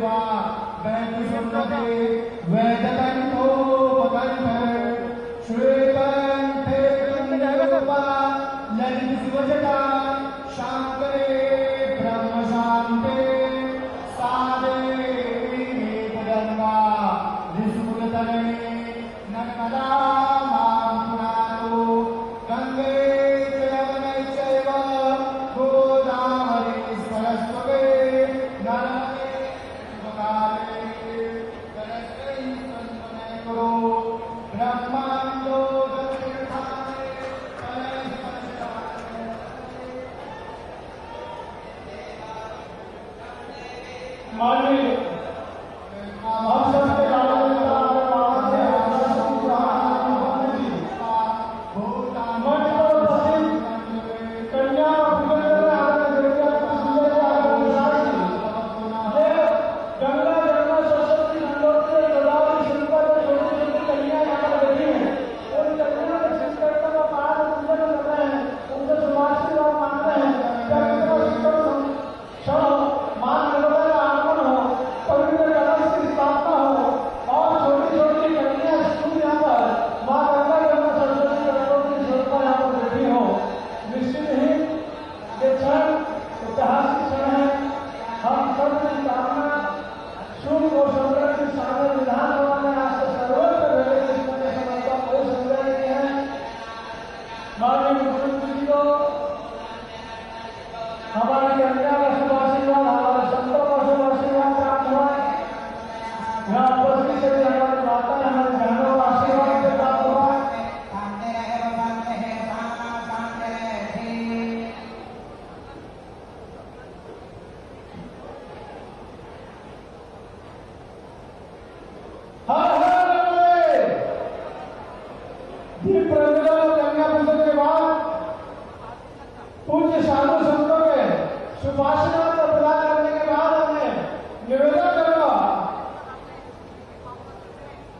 विवाह वह वह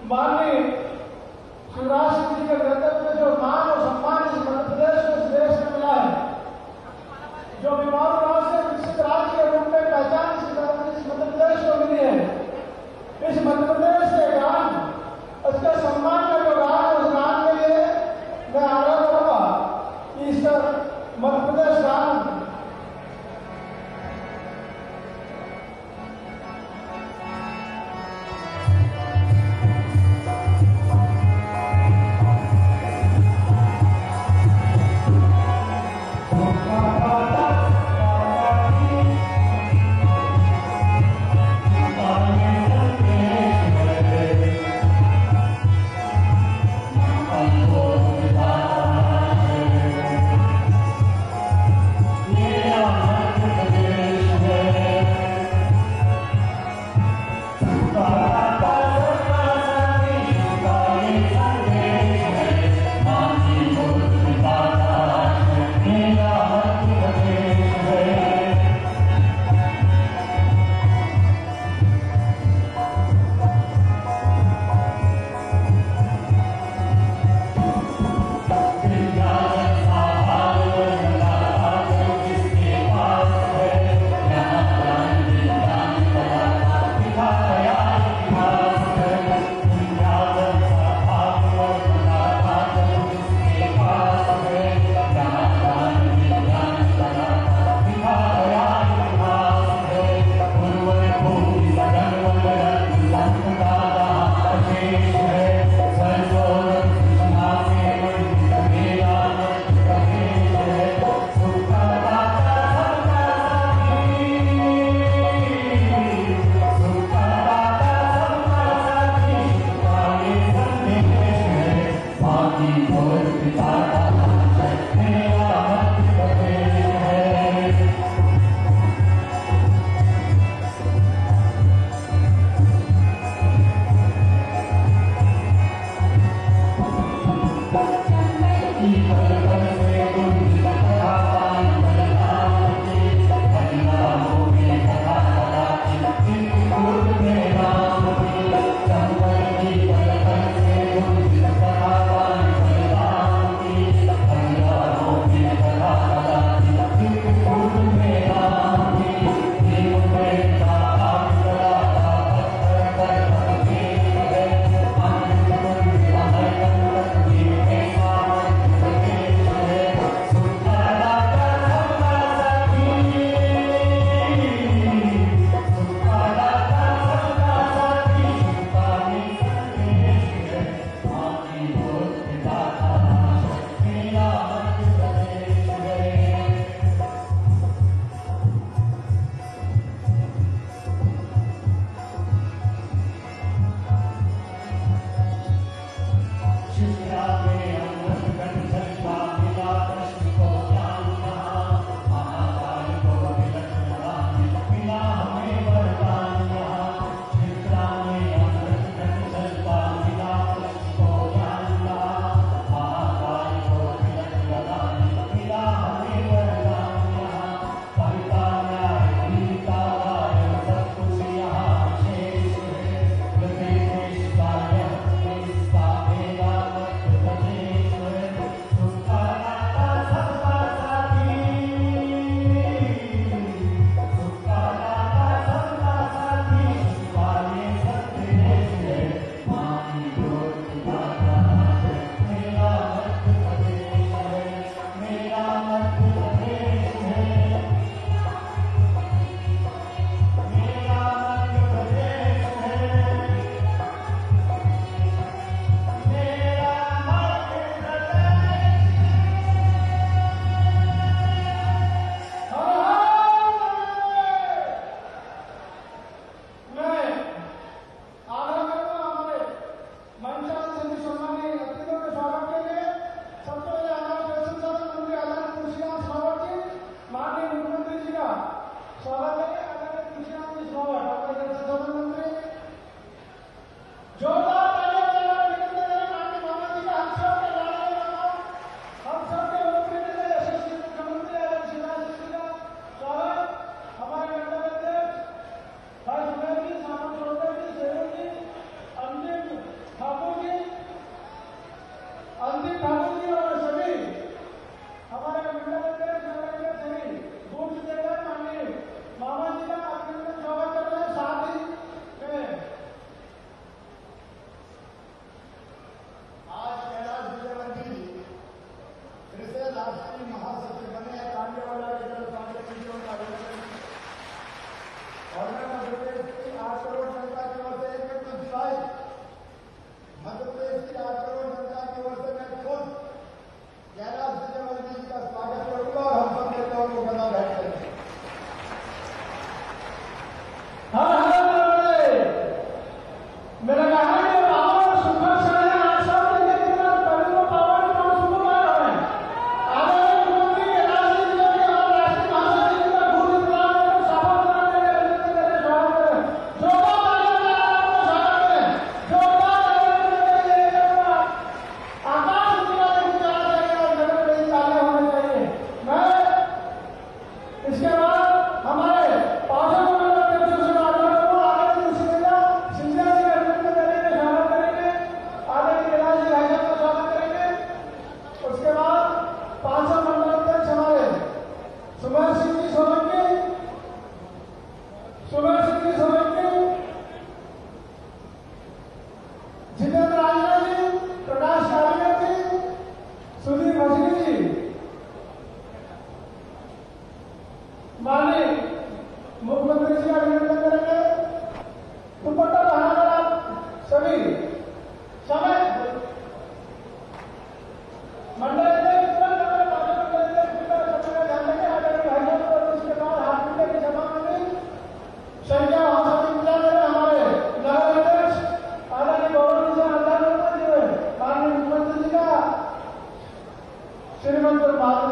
माननीय शिवराज सिंह जी के नेतृत्व में जो मान और सम्मान इस मध्यप्रदेश को इस देश में मिला है, जो विमान राज से विकसित राज्य के रूप में पहचान इस मध्यप्रदेश को मिली है, इस मध्यप्रदेश के ज्ञान, उसके सम्मान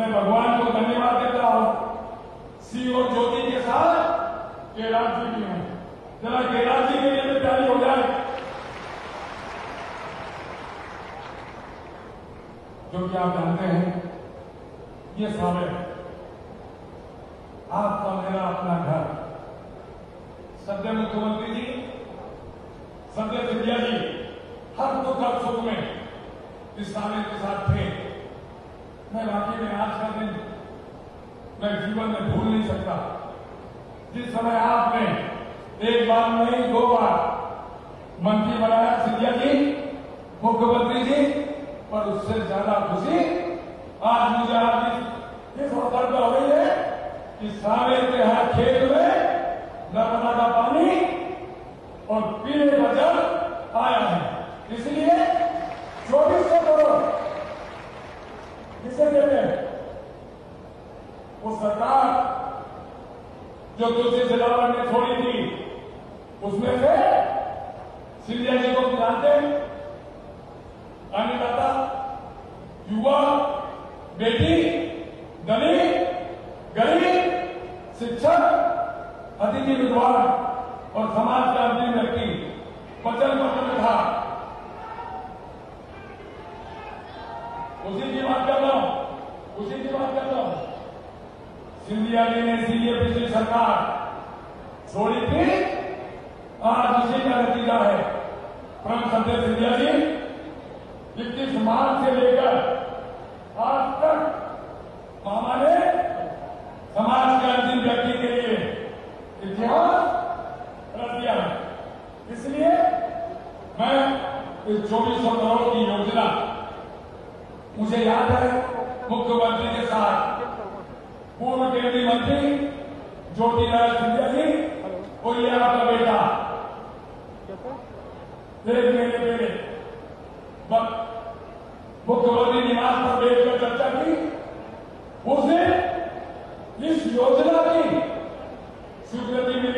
मैं भगवान को धन्यवाद देता हूँ सी और ज्योति के साथ केदार जी भी हैं जरा केदार जी के लिए प्यारी हो जाए जो कि आप जानते हैं ये सारे आपका मेरा अपना घर सद्य मुख्यमंत्री जी सद्य सिंधिया जी हर दुख हर सुख में इस सारे के साथ थे मैं वाकई में आज का दिन मैं जीवन में भूल नहीं सकता। जिस समय आपने एक बार नहीं, दो बार मंत्री बनाया सिंधिया जी मुख्यमंत्री जी और उससे ज़्यादा खुशी आज मुझे आज इस अवसर पर हो रही है कि सारे के हर खेत में नर्मदा का पानी और पीने का जल आया है। इसलिए चौबीस सौ करोड़ किसे देते हैं वो सरकार जो तुलसी सिलावट ने छोड़ी थी, उसमें से सिंधिया जी को जानते अन्नदाता युवा, बेटी, दलित, गरीब, शिक्षक, अतिथि विद्वान और समाज का क्रांति व्यक्ति, पचन पत्र था। उसी की बात कर रहा हूँ। उसी की बात कर रहा हूँ। सिंधिया जी ने इसीलिए पिछली सरकार। छोड़ी थी। आज उसी का नतीजा है। परम सत्य सिंधिया जी, इक्कीस मार्च से लेकर आज तक ने समाज के अंतिम व्यक्ति के लिए इतिहास रच दिया है इसलिए मैं इस चौबीस सौ करोड़ की योजना मुझे याद है मुख्यमंत्री के साथ पूर्व केंद्रीय मंत्री ज्योतिराज सिंधिया जी और ये आपका बेटा। एक पहले मुख्यमंत्री निवास पर बैठकर चर्चा की। उसने इस योजना की स्वीकृति मिली।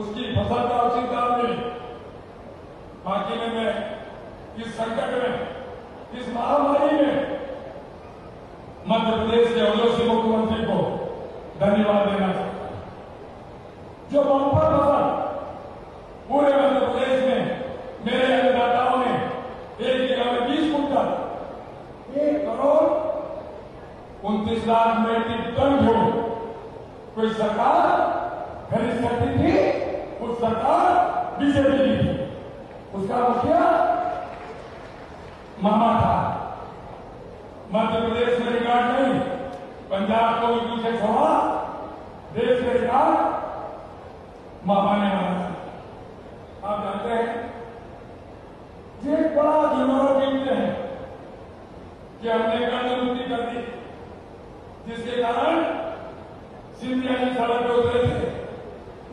उसकी फ़सल का उचित दाम मिले बाकी में मैं इस संकट में, इस महामारी में मध्य प्रदेश के ओजस्वी मुख्यमंत्री को धन्यवाद देना चाहता हूँ। जो बम्पर फ़सल पूरे मध्य प्रदेश में, मेरे अन्नदाताओं ने एक जगह में बीस कुंटल, एक करोड़ उनतीस लाख मेट्रिक टन जो कोई सरकार खरीद सकती थी उस सरकार बीजेपी की थी उसका मुखिया मामा था। मध्य प्रदेश में रिकॉर्ड नहीं, पंजाब को भी पीछे छोड़ा। देश के रिकॉर्ड मामा ने बनाया आप जानते हैं, ये बड़ा कीमते हैं कि हमने कर्ज मुक्ति कर दी, जिसके कारण सिंधिया जी सड़क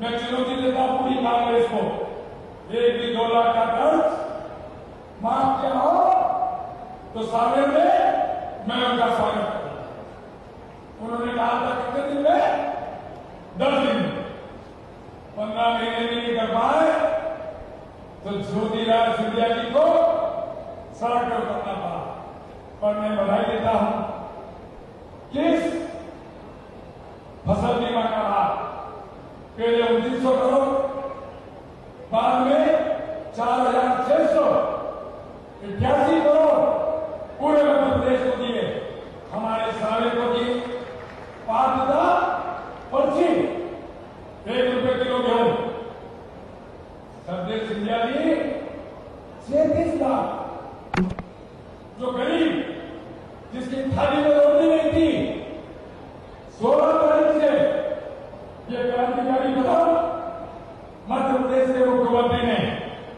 मैं चुनौती देता हूँ पूरी कांग्रेस को एक भी दो लाख का कर्ज माफ़ किया हो तो सामने में मैं उनका स्वागत करूँगा उन्होंने कहा था कितने दिन में? दस दिन। पंद्रह महीने में नहीं कर पाए तो ज्योतिराज सिंधिया जी को सड़क पर उतरना पड़ा पर मैं बधाई देता हूँ। किस? फ़सल बीमा का लाभ। पहले उन्नीस सौ करोड़ बाद में चार हज़ार छह सौ इक्यासी करोड़ पूरे मध्य प्रदेश को दिए हमारे सारे को दिए पात्रता पर्ची एक रुपए किलो गेहूँ सरदेव सिंधिया जी सैंतीस लाख जो गरीब जिसकी थाली में रोटी नहीं थी सोलह तारीख से ये क्रांतिकारी कदम मध्य प्रदेश के मुख्यमंत्री ने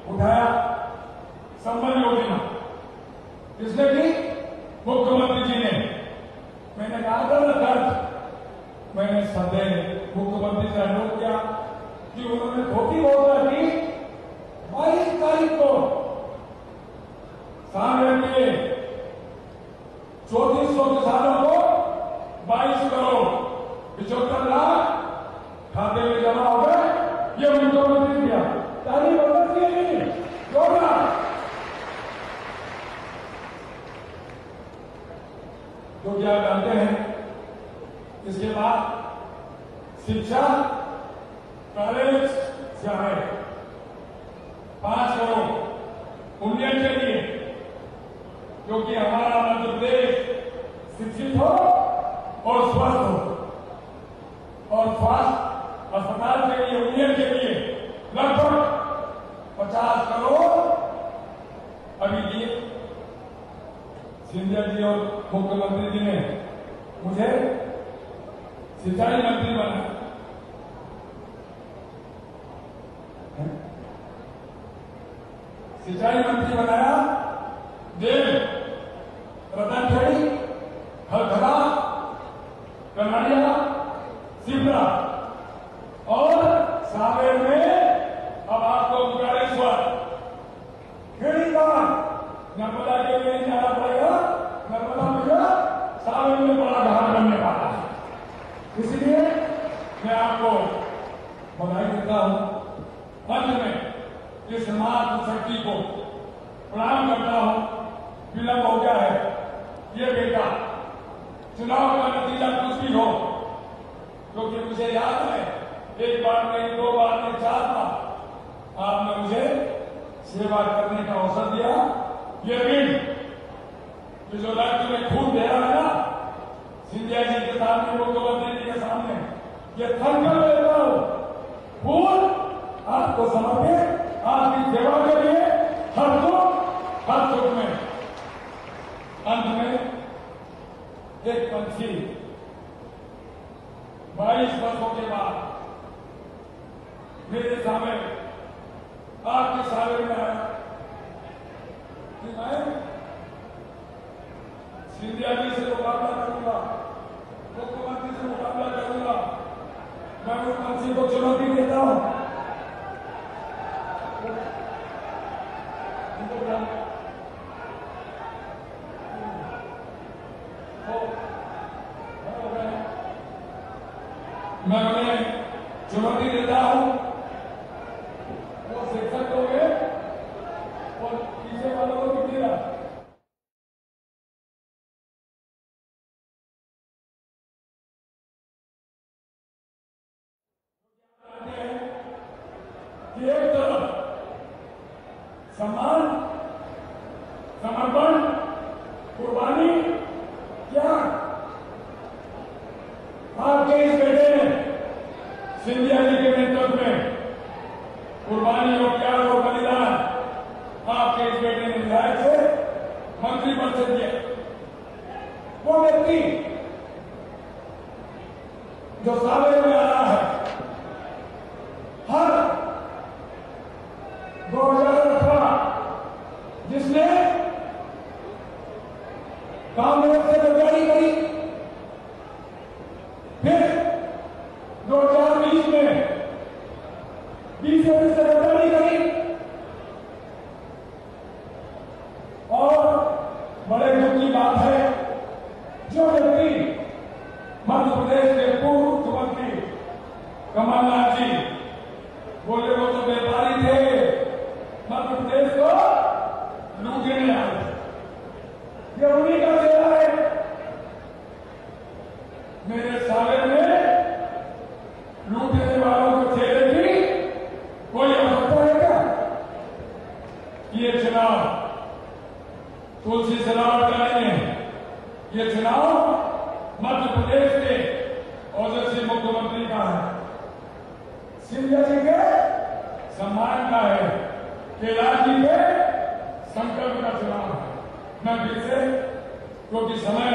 उठाया संबल योजना किसने की मुख्यमंत्री जी ने मैंने कहा था ना खर्च मैंने मुख्यमंत्री से अनुरोध किया कि उन्होंने धोखी घोषणा की बाईस तारीख को। सामने के चौतीस सौ किसानों को बाईस करोड़ पिछहत्तर लाख खाते में जमा हो गए ये मुख्यमंत्री किया तारीख बदल की नहीं जोरदार तो क्या जानते हैं इसके बाद शिक्षा कॉलेज चाहे पाँच करोड़ उन्नयन के लिए, क्योंकि हमारा मध्य प्रदेश शिक्षित हो और स्वस्थ हो। और स्वास्थ्य, अस्पताल के लिए, उन्नयन के लिए लगभग पचास करोड़ अभी दिए। सिंधिया जी और मुख्यमंत्री जी ने मुझे सिंचाई मंत्री बनाया। सिंचाई मंत्री बनाया, देव रतनखड़ी हरखड़ा कनाड़िया सिमरा और सावेर में अब आपको मुकारेश्वर खेड़ी बाँध नर्मदा के लिए नहीं जाना पड़ेगा। नर्मदा मुझे सावेर में बड़ा घाट बनने वाला है। इसलिए मैं आपको बधाई देता हूँ। अंत में इस मातृ शक्ति को प्रणाम करता हूँ, विलंब हो गया है। ये बेटा, चुनाव का नतीजा कुछ भी हो, क्योंकि मुझे याद है, एक बार नहीं, दो बार नहीं, चार बार आपने मुझे सेवा करने का अवसर दिया। ये ऋण जो राज्य में खून दे रहा है ना, सिंधिया जी के सामने, मुख्यमंत्री जी के सामने, ये थनकर लेता हूँ। फूल आपको समर्पित आपकी सेवा के लिए हर दुख हर सुख में। अंत में एक पंछी। बाईस वर्षों के बाद मेरे सामने आपके सामने में आया। कि मैं सिंधिया जी से मुकाबला करूँगा, मुख्यमंत्री से मुकाबला करूँगा। मैं उन पंछी को चुनौती देता हूँ। कार्यक्रम का चुनाव मैं फिर से क्योंकि समय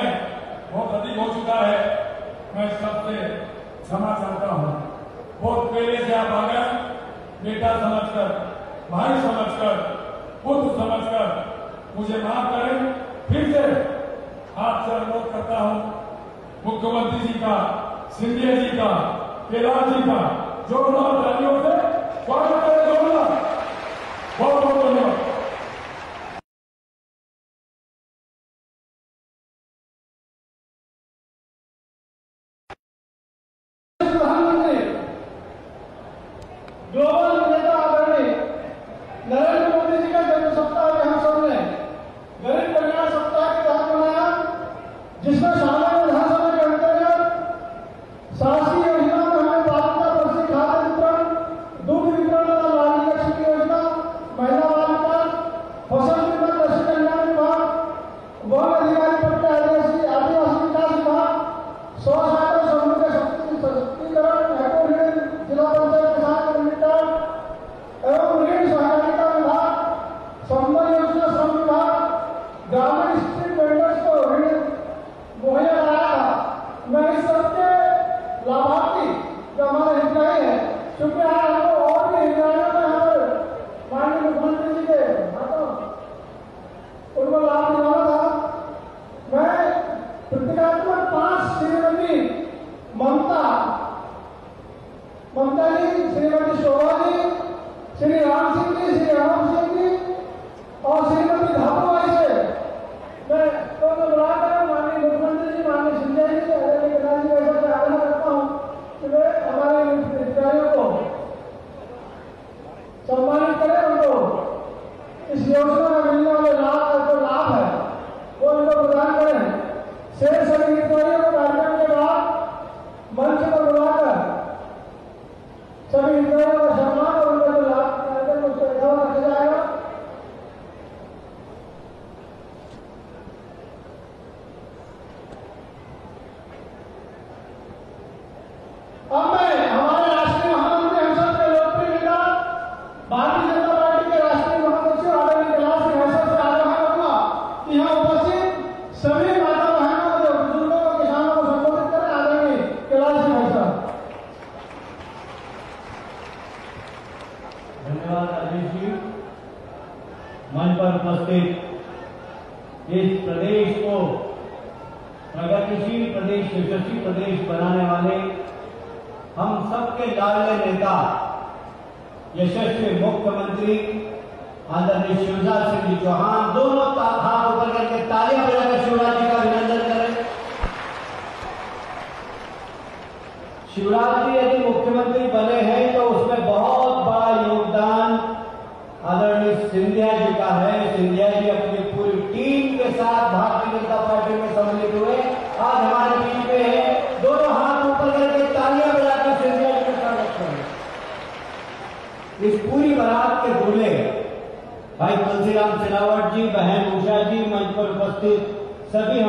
बहुत अधिक हो चुका है मैं सबसे क्षमा चाहता हूँ बहुत पहले से आप आ गए बेटा समझकर भाई समझकर पुत्र समझकर मुझे माफ़ करें फिर से आपसे अनुरोध करता हूँ मुख्यमंत्री जी का सिंधिया जी का केदार जी का जोड़ना तालियों से स्वागत करें जोड़ना बहुत बहुत धन्यवाद। your heart. सभी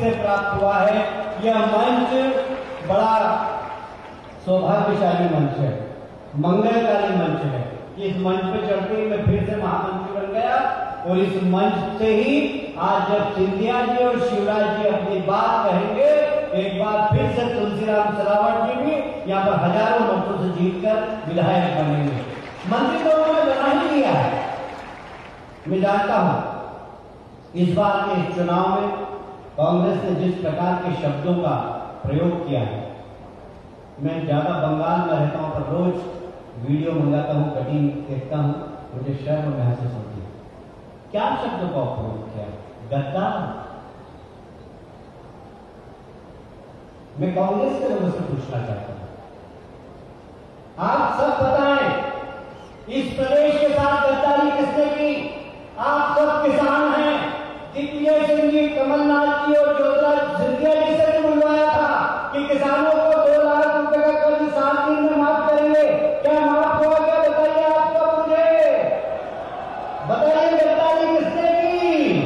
से प्राप्त हुआ है। यह मंच बड़ा सौभाग्यशाली मंच है। मंगलकारी मंच है। इस मंच पर चढ़ते ही मैं फिर से महामंत्री बन गया और इस मंच से ही आज जब सिंधिया जी और शिवराज जी अपनी बात कहेंगे, एक बार फिर से तुलसीराम सरावट जी भी यहाँ पर हज़ारों मंत्रों से जीतकर विधायक बनेंगे। मंत्री तो उन्होंने बना ही दिया है। मैं जानता हूँ, इस बार के चुनाव में कांग्रेस ने जिस प्रकार के शब्दों का प्रयोग किया है, मैं ज़्यादा बंगाल में रहता हूँ पर रोज वीडियो मंगाता हूँ, कटिंग देखता हूँ, मुझे शर्म महसूस होती है। क्या शब्दों का उपयोग किया गद्दार। मैं कांग्रेस के लोगों से पूछना चाहता हूँ। आप सब बताएँ, इस प्रदेश के साथ गद्दारी किसने की? आप सब किसान हैं। सिंह कमलनाथ जी और ज्योतिराज सिंधिया जी से था कि किसानों को दो लाख रुपए का कर्ज सात दिन में माफ़ करेंगे। क्या माफ़ हुआ क्या? बताइए आप सब मुझे। बताइए गद्दारी किसने की?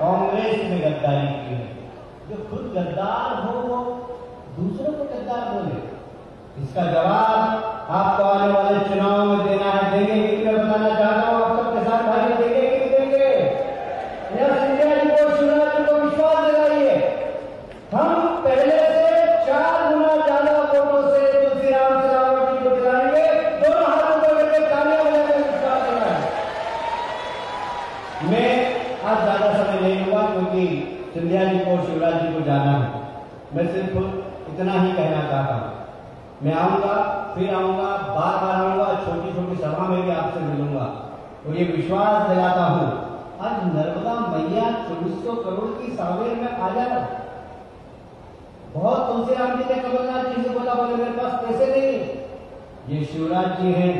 कांग्रेस ने गद्दारी की जो खुद गद्दार हो, वो दूसरों को गद्दार बोले। इसका जवाब आपको आने वाले चुनाव में देना मैं सिर्फ़ इतना ही कहना चाहता हूँ। मैं आऊँगा, फिर आऊँगा बार बार आऊँगा छोटी छोटी सभा में भी आपसे मिलूँगा। और ये विश्वास दिलाता हूँ, आज नर्मदा मैया चौबीस सौ करोड़ की सावेर में आ जाना बहुत तुलसीराम जी ने कमलनाथ जी से बोला, बोले, मेरे पास पैसे नहीं ये शिवराज जी हैं,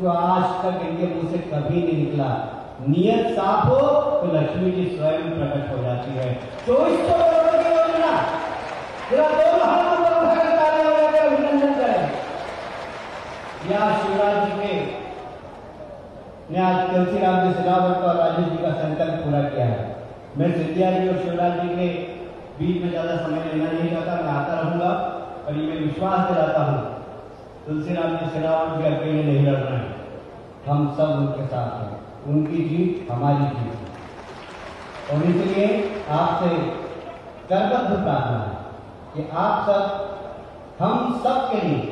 जो आज तक इनके मुँह से कभी नहीं निकला। नियत साफ़ हो तो लक्ष्मी जी स्वयं प्रकट हो जाती है। चौबीस सौ करोड़ के संकल्प पूरा किया है। मैं जी और शिवराज जी के बीच में ज़्यादा समय लेना नहीं चाहता, मैं आता रहूँगा और ये मैं विश्वास दिलाता हूँ तुलसीराम जी नहीं हम सब उनके साथ हैं। उनकी जीत हमारी जीत और इसलिए आपसे करबद्ध प्रार्थना है। कि आप सब, हम सब के लिए,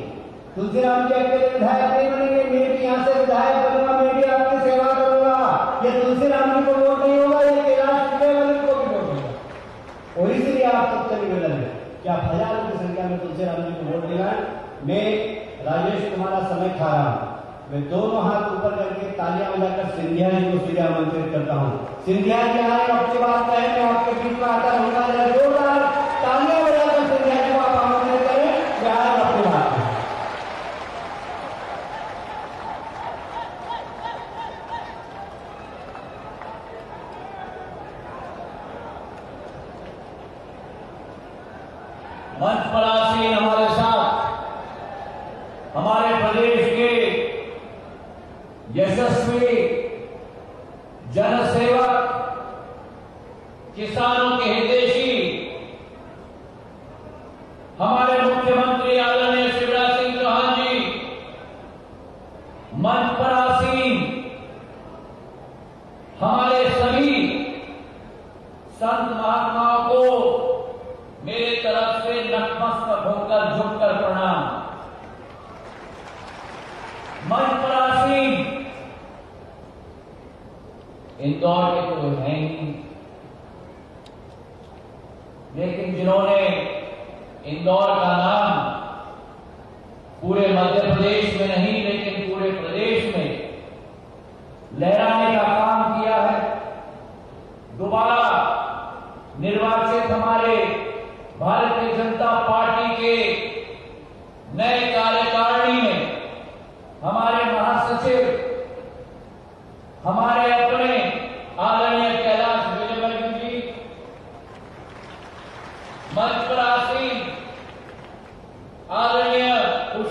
तुलसीराम जी अकेले विधायक नहीं बनेंगे मैं भी यहाँ से विधायक बनूँगा, मैं भी आपकी सेवा करूँगा। ये तुलसीराम जी को वोट नहीं होगा, ये कैलाश विजयवर्धन को भी वोट होगा। और इसलिए आप सबसे निवेदन है। कि आप हज़ारों की संख्या में तुलसीराम जी को वोट दिलाएँ मैं राजेश कुमार समय खा रहा हूँ। मैं दोनों हाथ ऊपर करके तालियाँ बजाकर सिंधिया जी को सीधे आमंत्रित करता हूँ। सिंधिया जी आए आपकी बात कहें मैं आपके बीच में आता रहूँगा जोरदार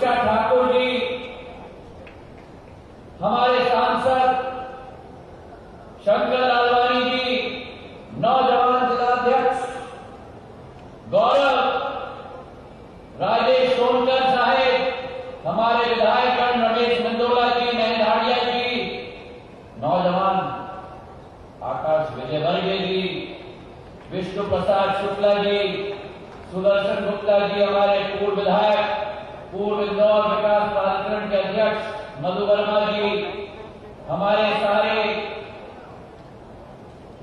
उषा ठाकुर जी हमारे सांसद शंकर मधु वर्मा जी, हमारे सारे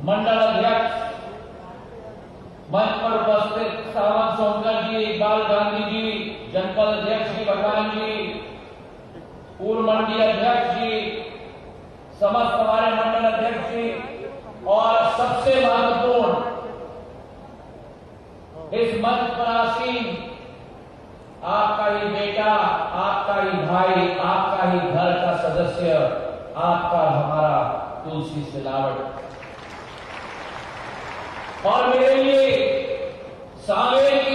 मंडल अध्यक्ष, मंच पर उपस्थित सावंत सोनकर जी इकबाल गांधी जी, जनपद अध्यक्ष जी, भगवान जी, पूर्व मंडी अध्यक्ष जी, समस्त हमारे मंडल अध्यक्ष जी, और सबसे महत्वपूर्ण इस मंच पर आसीन आपका ही बेटा, आपका ही भाई, आपका ही घर का सदस्य, आपका हमारा तुलसी सिलावट और मेरे लिए सावेद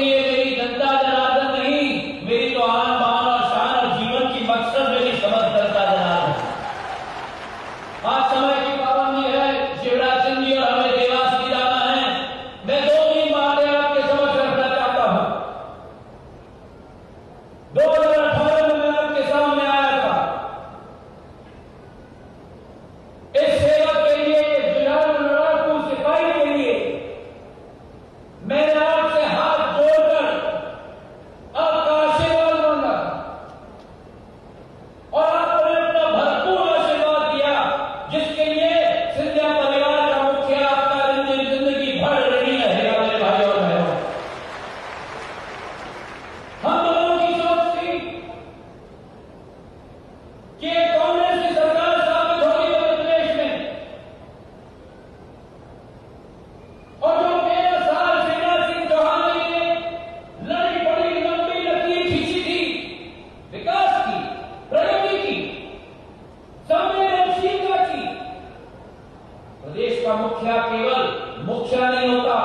मुखिया केवल मुखिया नहीं होता।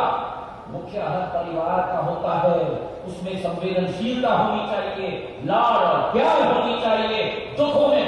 मुखिया हर परिवार का होता है। उसमें संवेदनशीलता होनी चाहिए, लाड़ और प्यार होनी चाहिए, दुखों में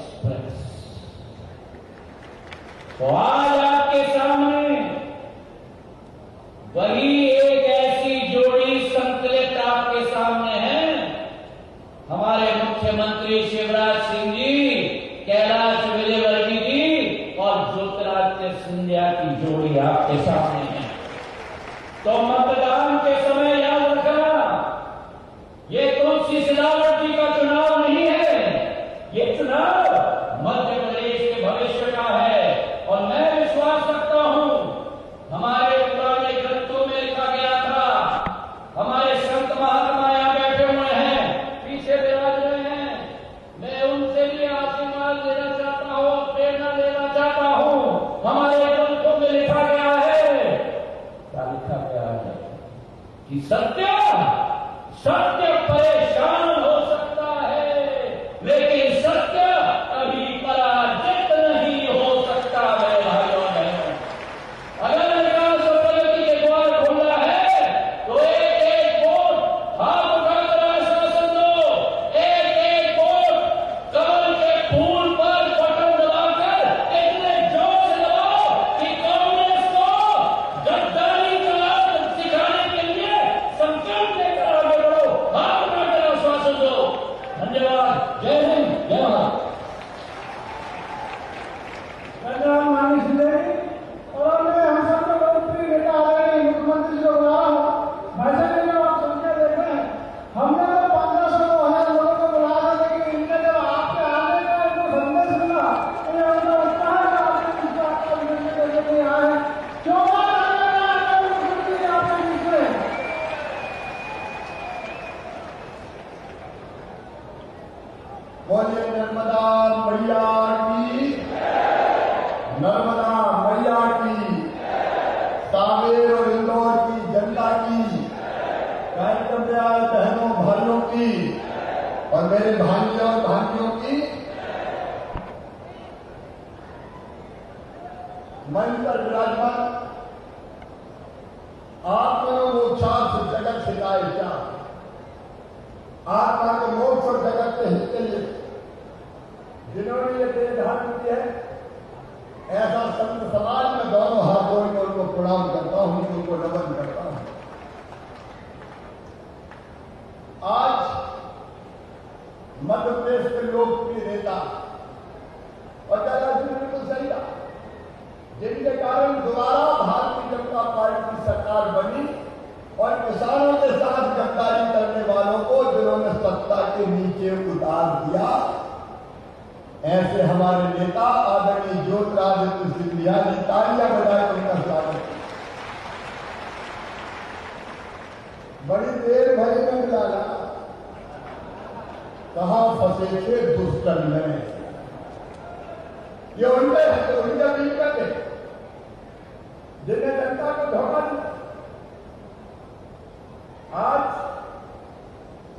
for Wow! मंच पर विराजमान आत्मनोत्साह से जगत सिखाए आत्मा के मोक्ष और जगत के हित के लिए जिन्होंने ये देह धारण की है, ऐसा संत समाज में दोनों हाथ के उनको प्रणाम करता हूँ, उनको नमन करता हूँ। आज मध्य प्रदेश के लोकप्रिय नेता, और दादाजी बिल्कुल सही कहा जिनके कारण दोबारा भारतीय जनता पार्टी की सरकार बनी और किसानों के साथ गद्दारी करने वालों को जिन्होंने सत्ता के नीचे उतार दिया, ऐसे हमारे नेता आदरणीय ज्योतिरादित्य सिंधिया जी तालियाँ बजाए उनका स्वागत बड़ी देर भरी में मिलाना कहा फंसे थे दुष्कर्म में? ये उनके उनके बीच में जिन्हें जनता को धोखा दिया आज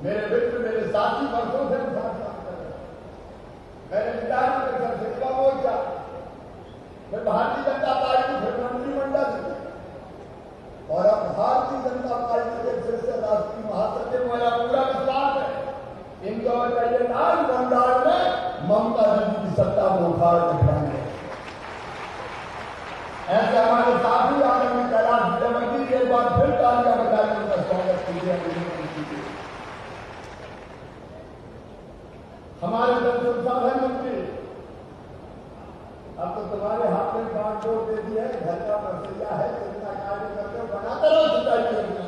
मेरे मित्र, मेरे साथी वर्षों से साथ रहे हैं। मैंने परिषद से युवा मोर्चा फिर भारतीय जनता पार्टी फिर मंत्रिमंडल और अब भारतीय जनता पार्टी के फिर से राष्ट्रीय महासचिव मेरा पूरा विश्वास है। इंदौर का ये नाम बंगाल में ममता जी की सत्ता को उखाड़ दिखाएँगे ऐसे हमारे साथी आदमी कैलाश विजयवर्गीय जी एक बार फिर तालियाँ बजाकर उनका स्वागत कीजिए हमारे जन संसाधन मंत्री। अब तो तुम्हारे हाथ में बात जोड़ दे दी है, घर का मसैया है, जितना कार्य करते हो, बनाते रहो सिंचाई योजना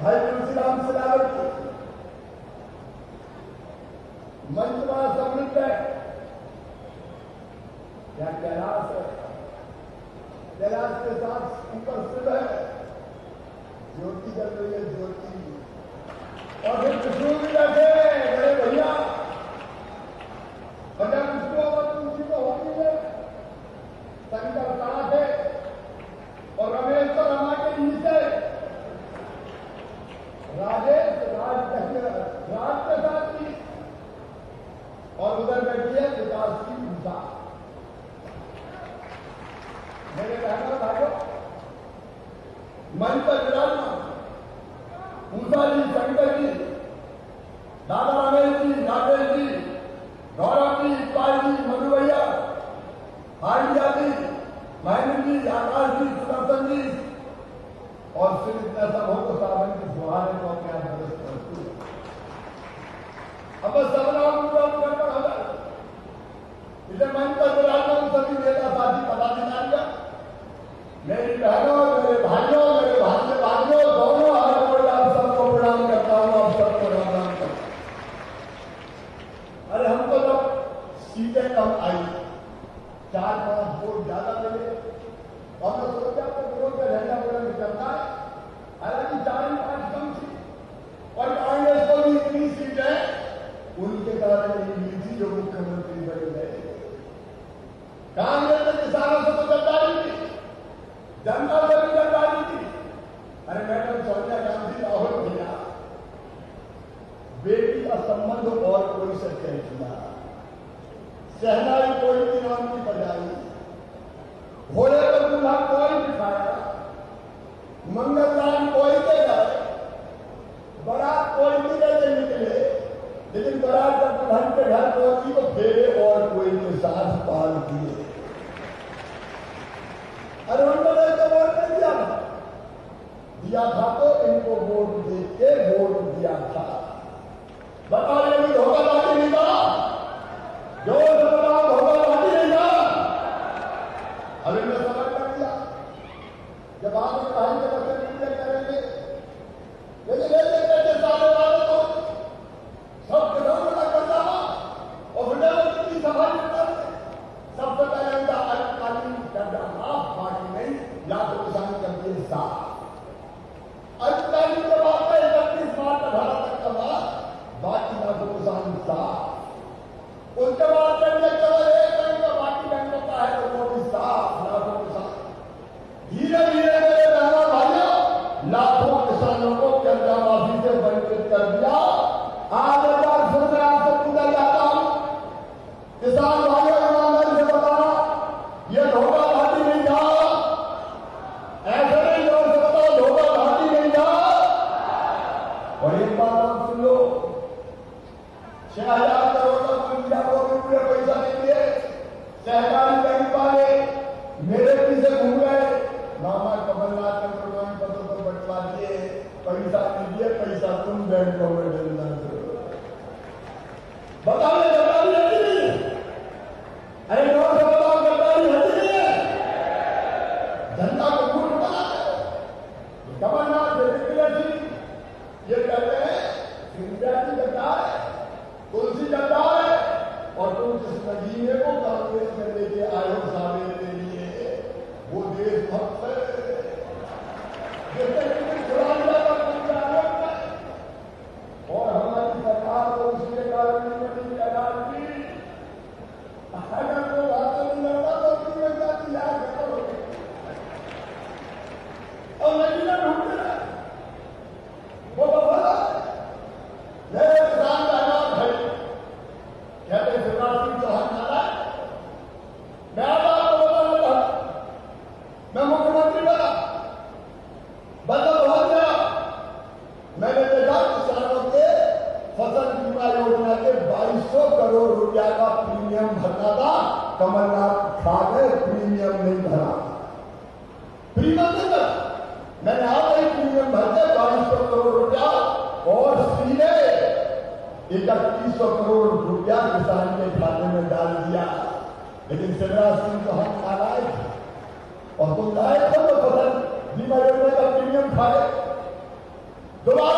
भाई तुलसीराम सिलावट। मंच पर है। या कैलाश है। कैलाश के साथ ऊपर शिव है। ज्योति जल रही है, ज्योति। और फिर कृष्ण भी बैठे बड़े भैया। भैया विष्णु कर दोबारा मैं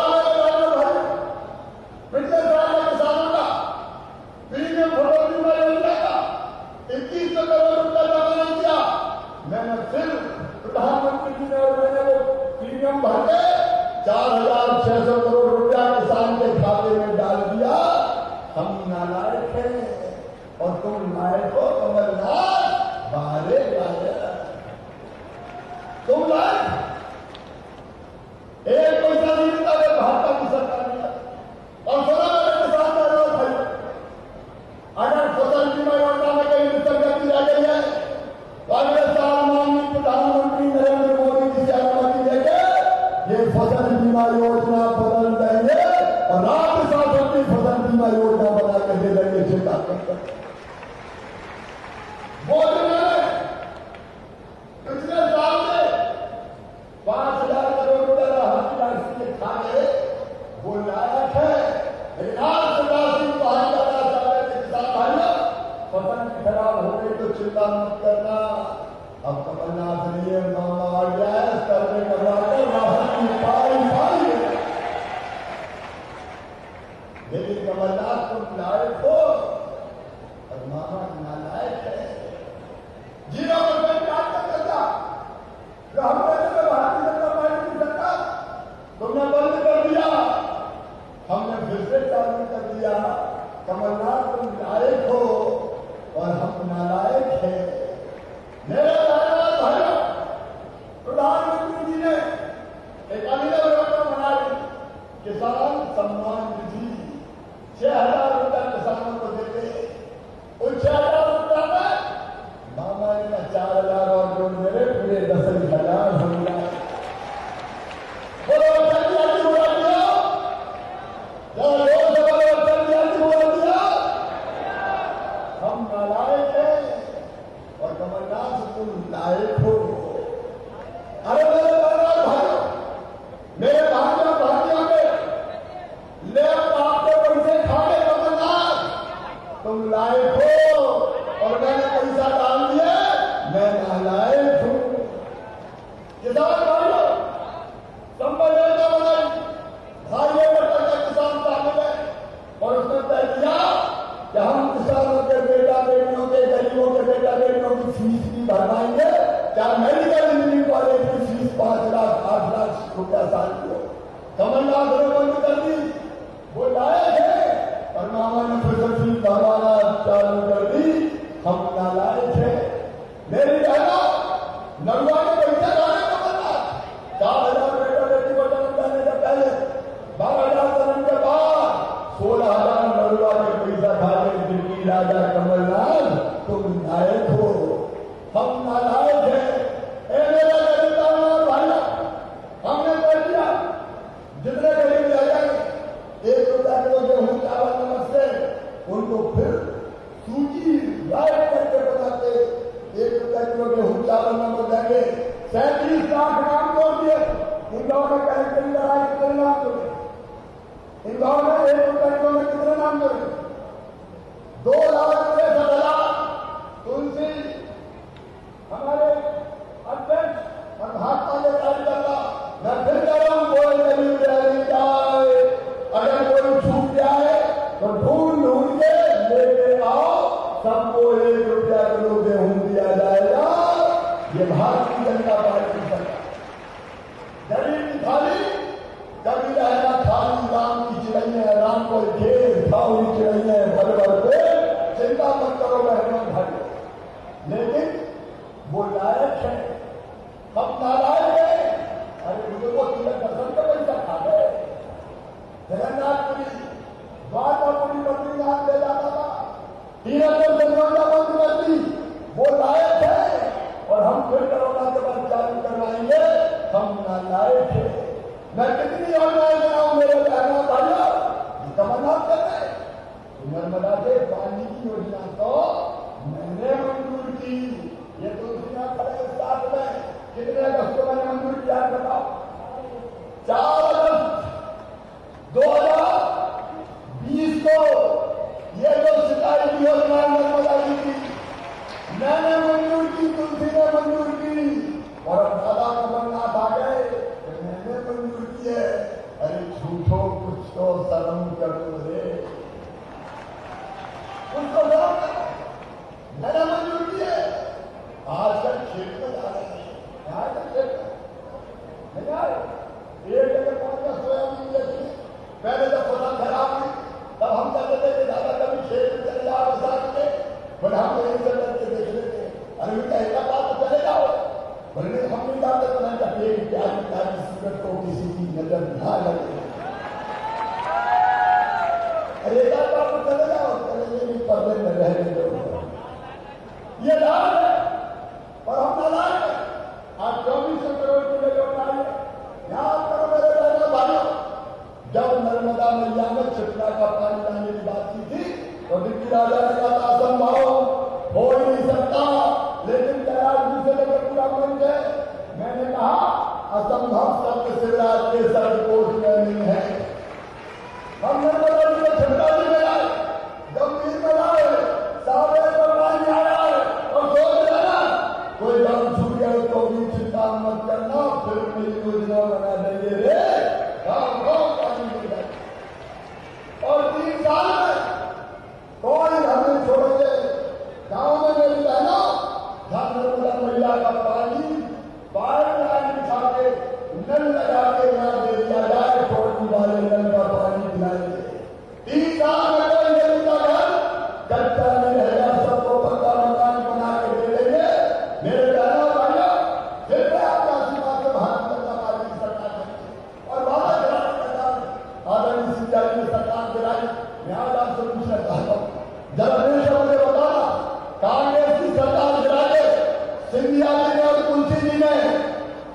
कमलनाथ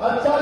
अच्छा